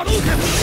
あろうか。